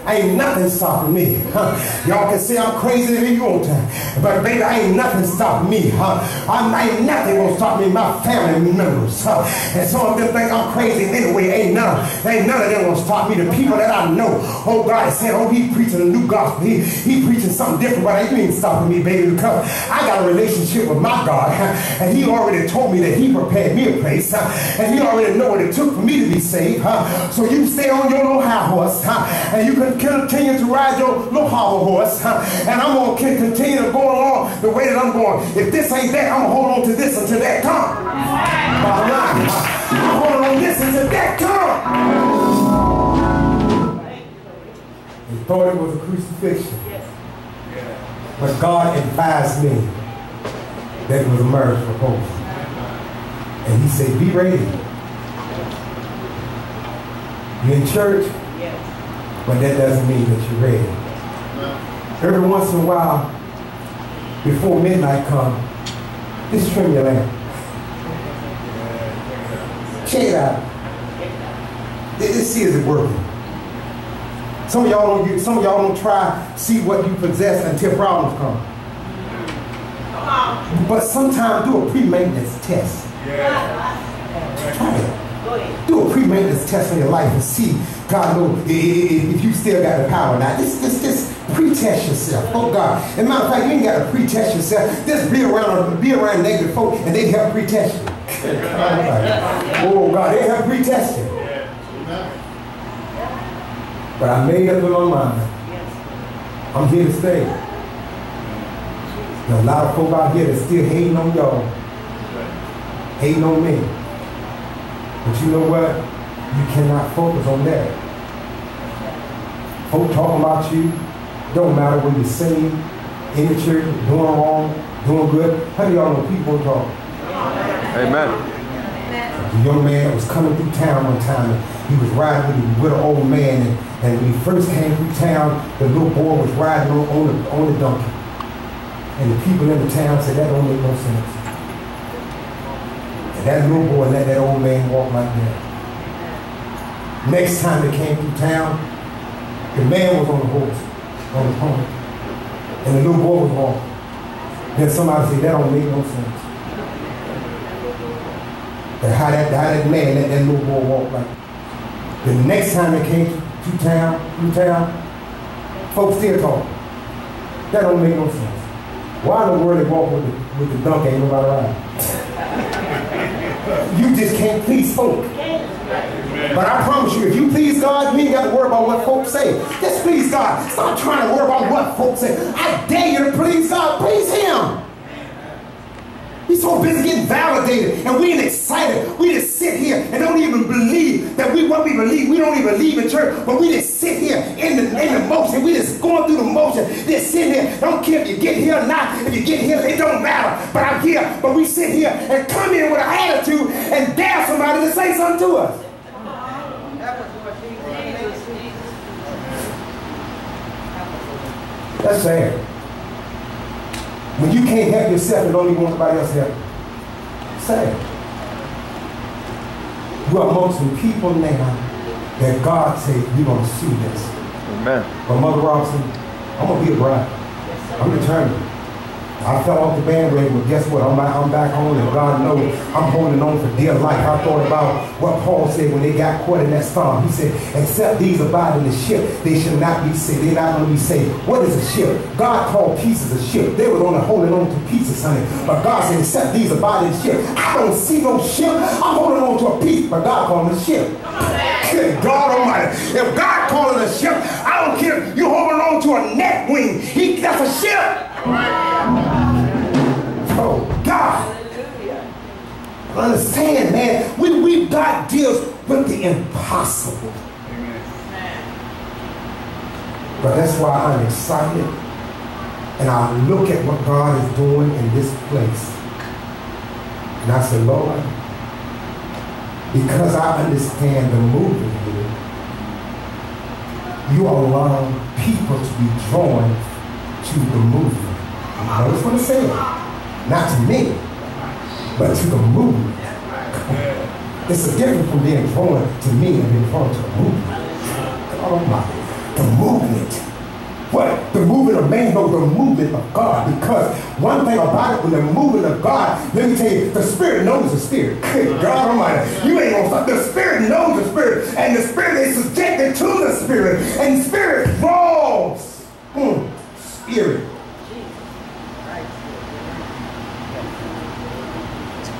Ain't nothing stopping me. Huh? Y'all can say I'm crazy if you want to. But baby, ain't nothing stopping me. Huh? I'm, ain't nothing gonna stop me, my family members. Huh? And some of them think I'm crazy anyway. Ain't none, ain't none of them gonna stop me. The people that I know, oh God said, oh, he preaching a new gospel. He, he preaching something different, but you ain't stopping me, baby, because I got a relationship with my God. Huh? And he already told me that he prepared me a place. Huh? And he already know what it took for me to be saved. Huh? So you stay on your little high horse, huh? and you can continue to ride your little hobble horse, and I'm going to continue to go along the way that I'm going. If this ain't that, I'm going to hold on to this until that line, I'm holding on this until that comes. He thought it was a crucifixion. But God advised me that it was a marriage proposal. And he said, be ready. You in church? But that doesn't mean that you're ready. Every once in a while, before midnight comes, just trim your lamp. Check it out. Let's see is working. Some of y'all don't some of y'all don't try see what you possess until problems come. But sometimes do a pre-maintenance test. Try it. Do a pre-maintenance test on your life and see God knows if you still got the power now. Just, just, just pretest yourself. Oh God. As a matter of fact, you ain't got to pretest yourself. Just be around be around negative folk and they help pretest you. oh God, they help pretest you. But I made up in my mind. I'm here to stay. There's a lot of folk out here that still hating on y'all. Hating on me. But you know what? You cannot focus on that. Folk talking about you, don't matter when you sing, in the church, doing wrong, doing good. How do y'all know people talk? Amen. The young man was coming through town one time he was riding with, with an old man and, and when he first came through town, the little boy was riding on, on, the, on the donkey. And the people in the town said, that don't make no sense. And that little boy let that old man walk like that. Next time they came through town, the man was on the horse, on the pony, and the little boy was walking. Then somebody said, that don't make no sense. And how that, how that man let that little boy walk like The next time they came to, to town, through town, folks still talking. That don't make no sense. Why in the world they walk with the, with the donkey ain't nobody around? you just can't please folk. But I promise you, if you please God, you ain't got to worry about what folks say. Just please God. Stop trying to worry about what folks say. I dare you to please God. Please Him. He's so busy getting validated and we ain't excited. We just sit here and don't even believe that we what we believe. We don't even believe in church, but we just sit here in the in the motion. We just going through the motion. Just sitting here. Don't care if you get here or not. If you get here, it don't matter. But I'm here. But we sit here and come in with an attitude and dare somebody to say something to us. That's sad. When you can't help yourself and don't even want somebody else to help. Sad. We're amongst some people now that God said you're going to see this. Amen. But Mother Robinson, I'm going to be a bride. I'm determined. I fell off the bandwagon, but guess what? I'm back, I'm back on, and God knows I'm holding on for dear life. I thought about what Paul said when they got caught in that storm. He said, except these abide in the ship, they shall not be saved. They're not going to be saved. What is a ship? God called pieces a ship. They were only holding on to pieces, honey. But God said, except these abide in the ship. I don't see no ship. I'm holding on to a piece, but God called a ship. God Almighty. If God calling a ship, I don't care you're holding on to a net wing. He, that's a ship. Understand, man. We, we God deals with the impossible. Amen. But that's why I'm excited. And I look at what God is doing in this place. And I say, Lord, because I understand the movement here, you allow people to be drawn to the movement. Notice what I'm saying. Not to me, but to the movement. It's a difference from being drawn to me and being drawn to the movement. Oh my, the movement. What? The movement of man knows the movement of God. Because one thing about it, when the movement of God, let me tell you, the spirit knows the spirit. God Almighty. You ain't gonna stop. The spirit knows the spirit. And the spirit is subjected to the spirit. And spirit falls. Mm, spirit.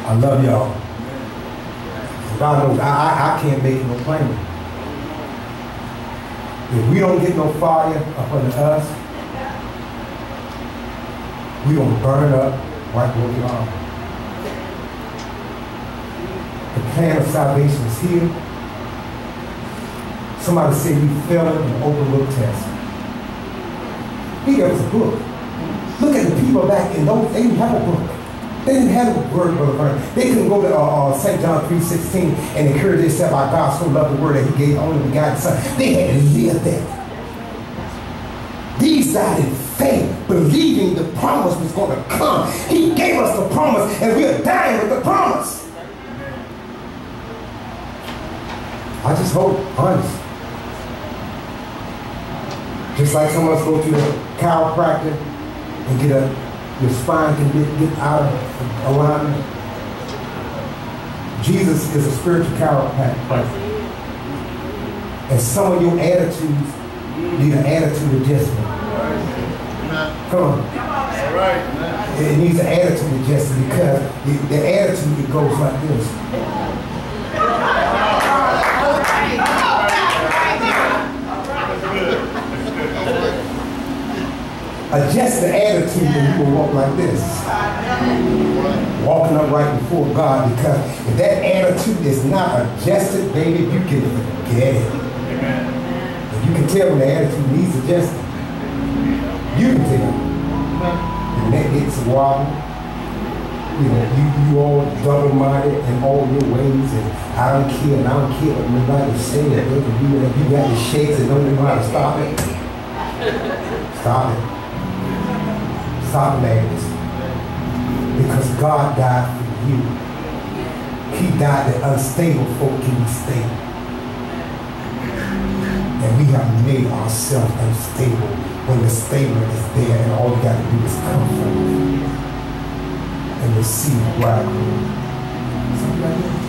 I love y'all. God knows I, I, I can't make no claim. If we don't get no fire up under us, we gonna burn it up right where we are. The plan of salvation is here. Somebody said we failed an open book test. He gave us a book. Look at the people back in those, they didn't have a book. They didn't have a word, Brother Vernon. They couldn't go to uh, uh, St. John 3.16 and encourage themselves by God so loved the word that he gave only begotten son. They had to live that. These died in faith, believing the promise was going to come. He gave us the promise, and we are dying with the promise. I just hope, honest. Just like some of us go to the chiropractor and get a your spine can get, get out of alignment. Jesus is a spiritual chiropractor. And some of your attitudes need an attitude adjustment. Come on. Right. It needs an attitude adjustment because the, the attitude it goes like this. Adjust the attitude and you will walk like this. Walking upright before God because if that attitude is not adjusted, baby, you can forget it. And you can tell when the attitude needs adjusting. You can tell. The neck gets wobble. You know, you, you all double-minded in all your ways, and I don't care, and I don't care what nobody say that they can. You got the shakes and don't know how to stop it. Stop it. Madness. Because God died for you. He died that unstable folk can be stable. And we have made ourselves unstable when the stable is there and all you got to do is come forth and receive bridegroom. Something.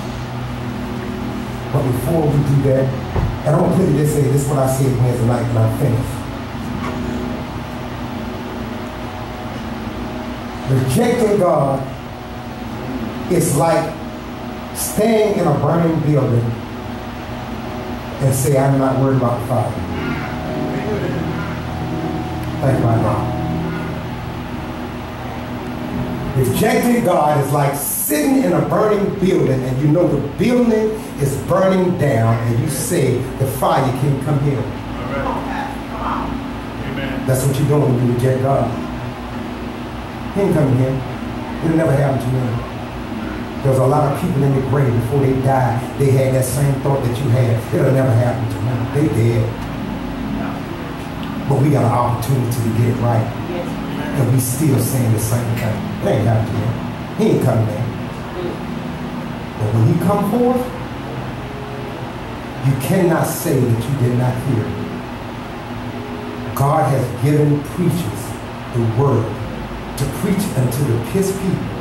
But before we do that, and I'm to put it this way, this is what I said Wednesday night when I finished. Rejecting God is like staying in a burning building and say, I'm not worried about the fire. Think about that. Rejecting God is like sitting in a burning building and you know the building is burning down and you say the fire can't come here. That's what you're doing when you reject God. He ain't coming here. It'll never happen to me. There's a lot of people in the grave before they die. They had that same thought that you had. It'll never happen to them. They dead. But we got an opportunity to get it right. And we still saying the same thing. It ain't happening to him. He ain't coming back. But when he come forth, you cannot say that you did not hear. God has given preachers the word to preach unto his people.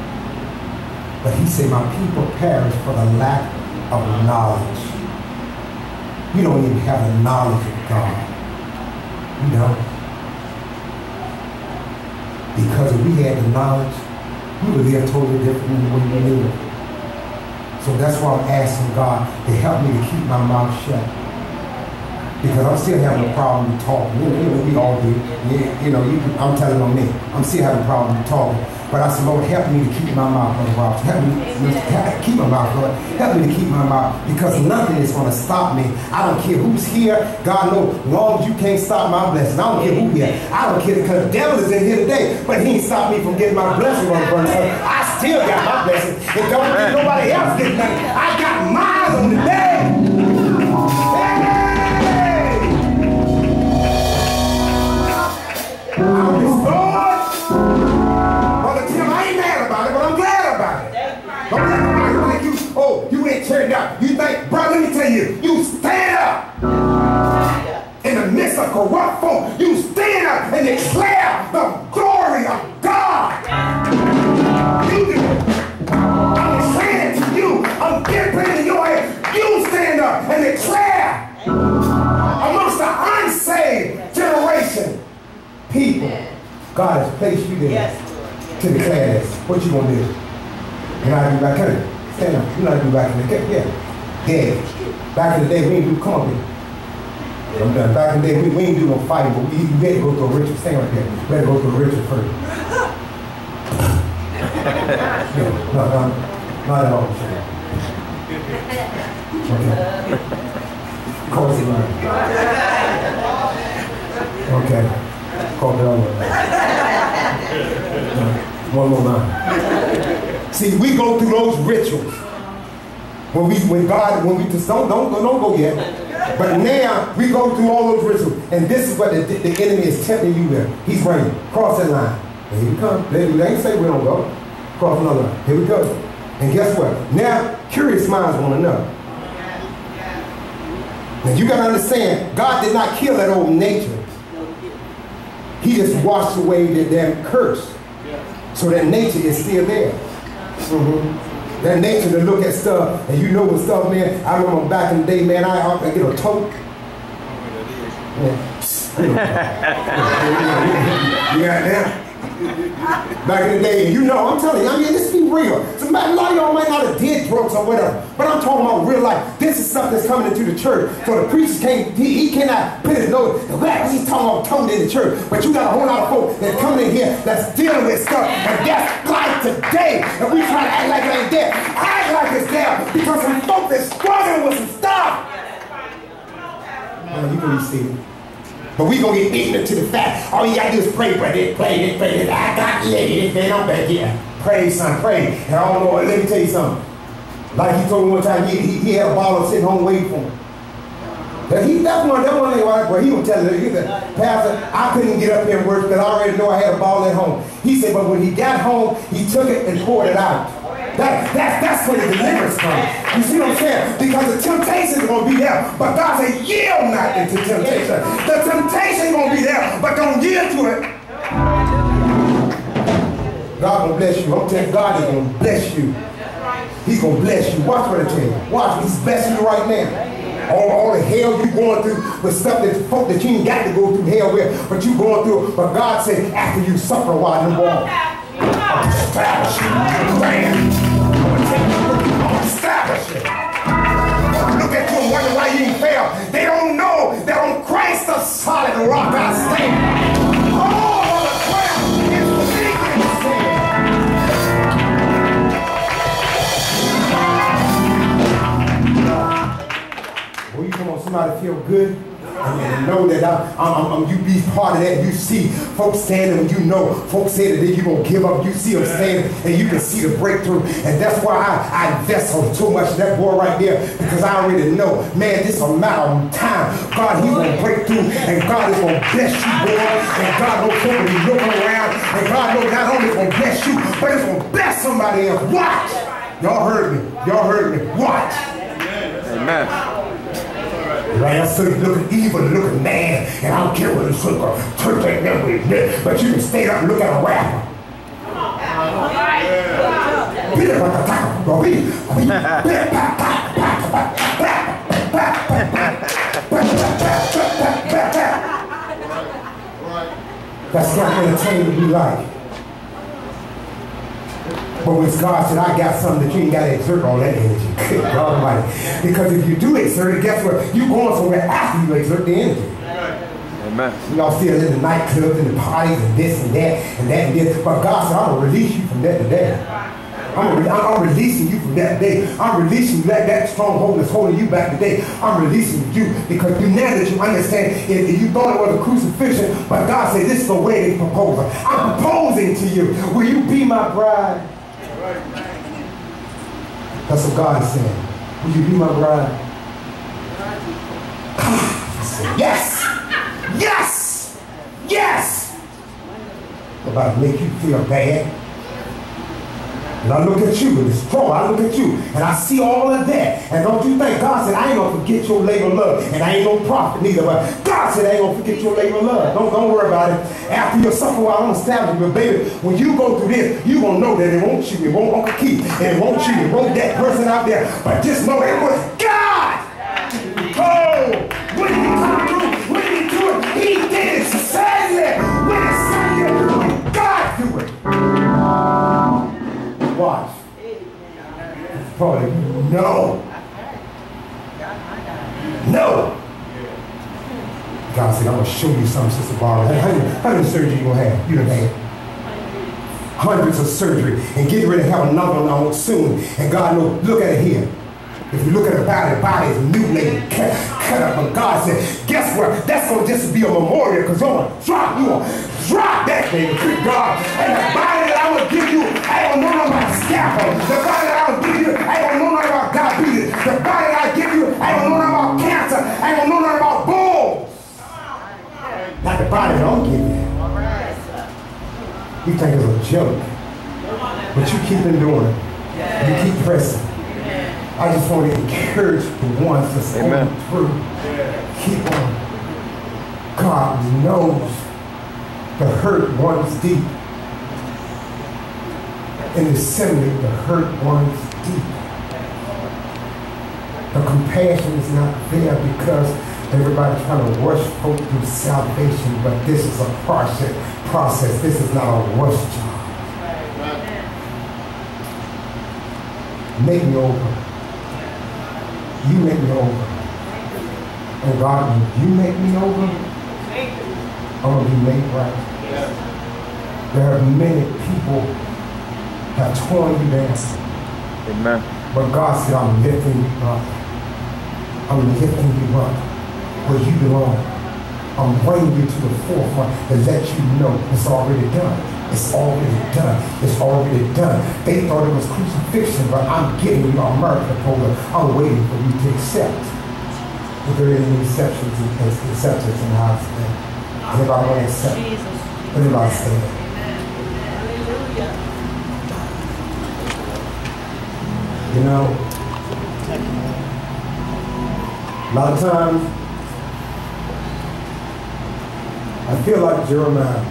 But he said, my people perish for the lack of knowledge. We don't even have the knowledge of God. You know? Because if we had the knowledge, we would live totally different than we live. So that's why I'm asking God to help me to keep my mouth shut. Because I'm still having a problem with talking. You know, we all do. You know, you, I'm telling on me. I'm still having a problem with talking. But I said, Lord, help me to keep my mouth on unbroken. Help me help, keep my mouth, Lord. Help me to keep my mouth because nothing is going to stop me. I don't care who's here. God knows, as long as you can't stop my blessing. I don't care who here. I don't care because the devil is in here today, but he ain't stopped me from getting my blessing on the burn. I still got my blessing. And don't let nobody else get nothing. I got mine on the day. Bro, let me tell you, you stand up. In the midst of corrupt folk, you stand up and declare the glory of God. You do it. I'm saying it to you. I'm getting in your head. You stand up and declare amongst the unsaved generation people. God has placed you there to declare. What you gonna do? And I do back it. Stand up. You know I do back in the day. Yeah. Dead. Back in the day, we ain't do comedy. I'm done. Back in the day, we, we ain't do no fighting, but we, we had to go to a Richard. Stand right there. We had to go to a Richard first. yeah. No, no, not at all. Okay. Cozy line. Okay. Call the other one. One more line. See, we go through those rituals. When we, when God, when we just don't, don't, don't go yet. But now we go through all those rituals, and this is what the, the enemy is tempting you with. He's running, cross that line. And here we come. They, they ain't say we don't go. Cross another line. Here we go. And guess what? Now, curious minds want to know. Now you got to understand, God did not kill that old nature. He just washed away that damn curse. So that nature is still there. Mm-hmm. That nature to look at stuff, and you know what stuff, man. I remember back in the day, man, I, I get a tote. Yeah. you got that? Back in the day, you know, I'm telling you, I mean, this be real. Somebody, a lot of y'all might not have did drugs or whatever, but I'm talking about real life. This is stuff that's coming into the church. So the preacher can't, he, he cannot put his nose, the rest. he's talking about coming in the church. But you got a whole lot of folks that's coming in here that's dealing with stuff. And that's life today. And we try to act like it ain't there. Act like it's there because some folks is struggling with some stuff. You can it. But we gonna get ignorant to the fact. All you gotta do is pray. Pray, pray, this. I got this, man. I'm back here. Pray, son, pray. And I don't let me tell you something. Like he told me one time, he, he, had a bottle sitting home waiting for him. That he, that's one, that one ain't right, but he was telling me, he said, Pastor, I couldn't get up here and work because I already know I had a ball at home. He said, but when he got home, he took it and poured it out. That, that, that's where the deliverance comes. You see what I'm saying? Because the temptation is going to be there. But God said, yield not into temptation. The temptation is going to be there, but don't yield to it. God to bless you. I'm telling God is going to bless you. He's going to bless you. Watch what I tell you. Watch. He's blessing you right now. All, all the hell you going through with stuff that folk that you ain't got to go through hell with, but you going through. But God said, after you suffer a while, you walk. Establish you. Wonder why you fail. They don't know that on Christ the solid rock I stand. All the ground is sinking you come on, somebody feel good? And know that I'm, I'm, I'm, you be part of that. You see folks standing and you know folks say that you're going to give up. You see them standing and you can see the breakthrough. And that's why I, I invest so much in that boy right there because I already know, man, this is a matter of time. God, he's going to break through and God is going to bless you, boy. And God knows somebody looking around and God knows not only going to bless you, but it's going to bless somebody else. Watch. Y'all heard me. Y'all heard me. Watch. Amen right? I Last looking evil looking man, and I don't care what it's looking church ain't never admit, but you can stand up and look at a rapper. That's not entertainment we like. But when God said, I got something that you ain't got to exert all that energy. Good God Almighty. Because if you do exert it, guess what? You're going somewhere after you exert the energy. Amen. Y'all still in the nightclubs and the parties and this and that and that and this. But God said, I'm going to release you from that today. I'm, re- I'm releasing you from that day. I'm releasing that, that stronghold that's holding you back today. I'm releasing you because you now that you understand if, if you thought it was a crucifixion, but God said this is the wedding proposal. I'm proposing to you. Will you be my bride? That's what God is saying. Will you be my bride? Yes! Yes! Yes! About to make you feel bad. And I look at you and it's strong. I look at you and I see all of that. And don't you think God said, I ain't gonna forget your labor love. And I ain't no prophet neither. But God said I ain't gonna forget your labor love. Don't, don't worry about it. After you suffer I'm established, but baby, when you go through this, you gonna know that it won't you, it won't Uncle Keith, and it won't you, it won't that person out there. But just know it was God. Oh, when he come through, when he do it, he did it. It. When it say it, God do it. Watch. Probably no. No. God said, I'm going to show you something, Sister Barbara. How many, how many surgery you going to have? You done had hundreds of surgery and get ready to have another one on soon. And God knows, look at it here. If you look at the body, the body is mutilated, cut, cut up. But God said, guess what? That's going to just be a memorial because you're going to drop, to drop that good God. And the body I will give you, I don't know nothing about scalpel. The body that I will give you, I don't know nothing about diabetes. The body that I give you, I don't know nothing about cancer. I don't know nothing about bulls. Not the body that I'll give you. You think it's a joke. But you keep on doing. You keep pressing. I just want to encourage the ones that's Amen. going through. Keep on. God knows the hurt runs deep. The assembly, the hurt runs deep. The compassion is not there because everybody's trying to rush folk through salvation, but this is a process. Process. This is not a rush job. Make me over. You make me over. And God, when you make me over, I'm going to be made right. There are many people have torn you down. Amen. But God said, I'm lifting you up. I'm lifting you up where you belong. I'm bringing you to the forefront to let you know it's already done. It's already done. It's already done. They thought it was crucifixion, but I'm giving you a murder proposal. I'm waiting for you to accept. If there are any exceptions and exceptions in the house today. Anybody want to accept? Everybody stand. You know, a lot of times, I feel like Jeremiah.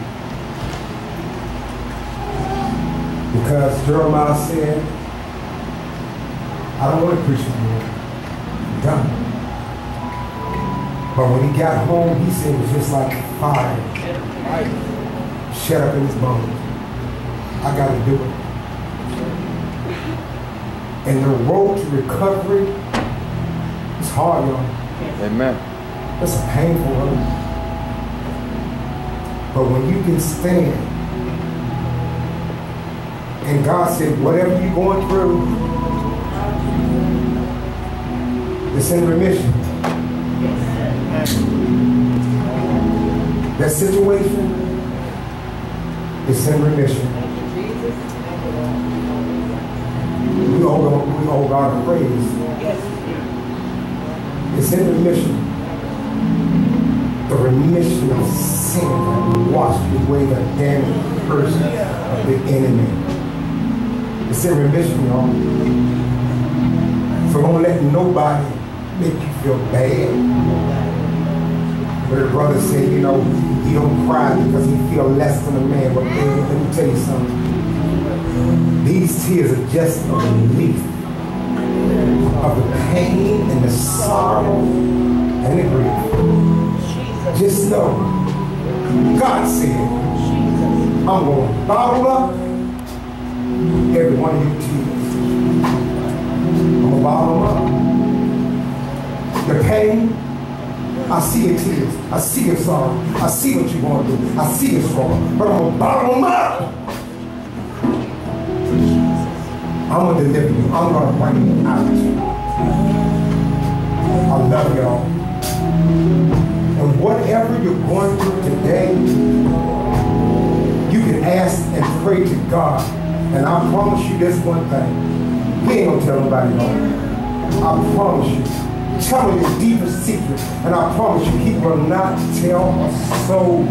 Because Jeremiah said, I don't want to preach anymore. I'm done. But when he got home, he said it was just like fire. Shut up in his bones. I got to do it. And the road to recovery is hard, y'all. Amen. That's a painful road. But when you can stand, and God said, whatever you're going through, it's in remission. That situation is in remission. We owe, God- we owe God praise. It's in remission. The remission of sin that washed away the damage curse of the enemy. It's in remission, y'all. So don't let nobody make you feel bad. But the brother said, you know, he don't cry because he feel less than a man. But let me tell you something. These tears are just a relief of the pain and the sorrow and the grief. Just know, God said, I'm going to bottle up every one of your tears. I'm going to bottle up. The pain, I see your tears. I see your sorrow. I see what you want to do. I see your struggle. But I'm going to bottle them up. I'm to deliver you. I'm to bring you out. I love y'all. And whatever you're going through today, you can ask and pray to God. And I promise you this one thing. He ain't to tell nobody no. I promise you. Tell me the deepest secret. And I promise you, he will not tell a soul